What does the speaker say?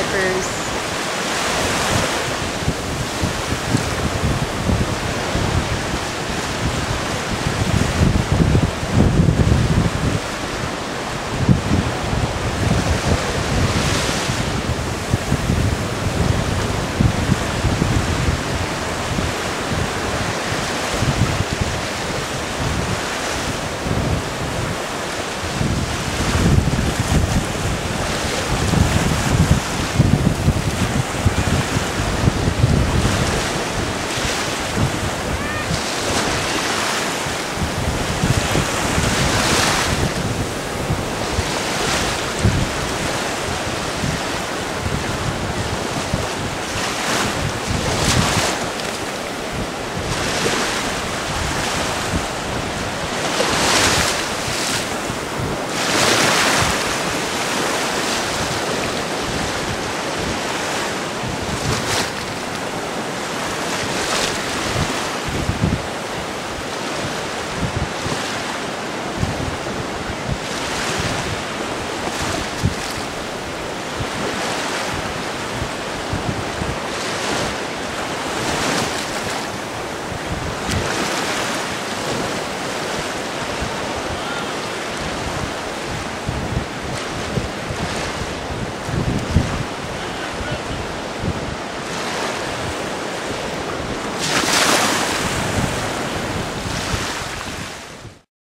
diapers